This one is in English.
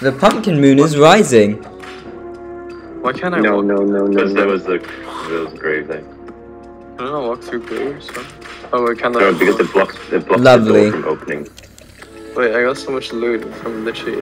The pumpkin moon is rising. Why can't I No, walk? no, no, no, Because that no. was the there was the grave thing. Can I not walk through graves? Huh? Oh, wait, can I? No, because it blocks it blocks the door from opening. Wait, I got so much loot from literally